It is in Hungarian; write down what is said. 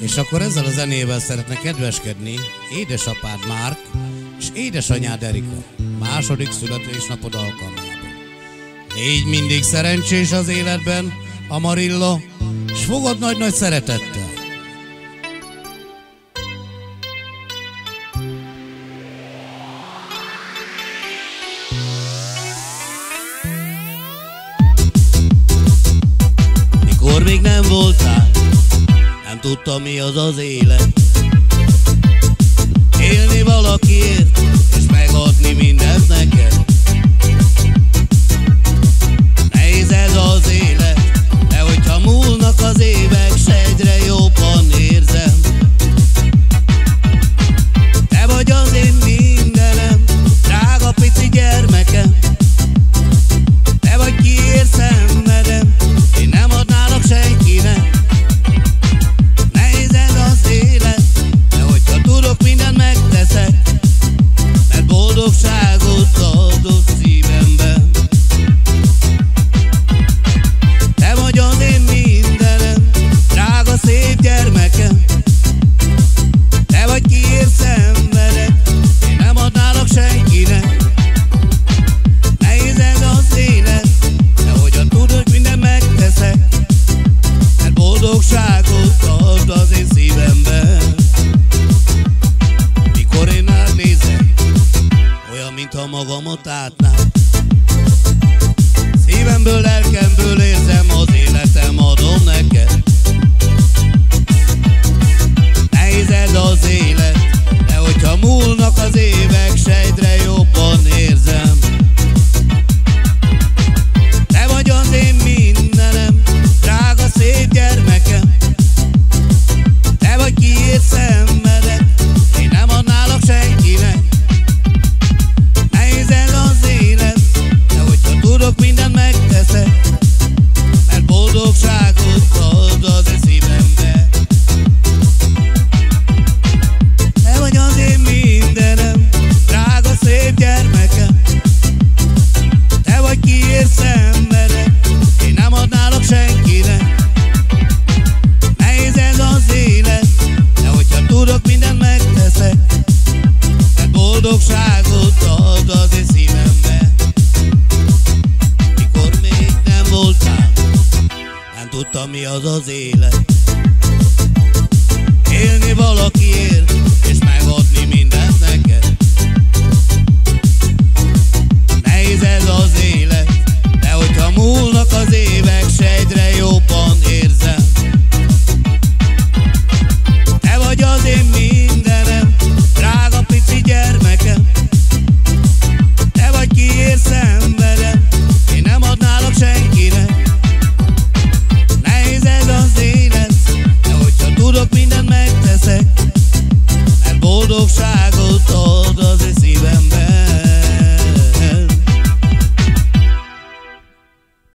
És akkor ezzel a zenével szeretne kedveskedni édesapád Márk és édesanyád Erika második születésnapod alkalmából. Légy mindig szerencsés az életben, Amarilla, és fogad nagy-nagy szeretettel. Mikor még nem voltál, nem tudtam mi az az élet. Élni valakiért, és megadni mindent neked. Mintha magamat átnám. Szívemből, lelkemből érzem az életem, adom neked. Nehéz ez az élet, de hogyha múlnak az évek, s egyre jobban érzem. Te vagy az én mindenem, drága szép gyermekem. Te vagy kiért szenvedek, boldogságot ad az én szívembe. Mikor még nem voltál, nem tudtam mi az az élet. Élni valakiért,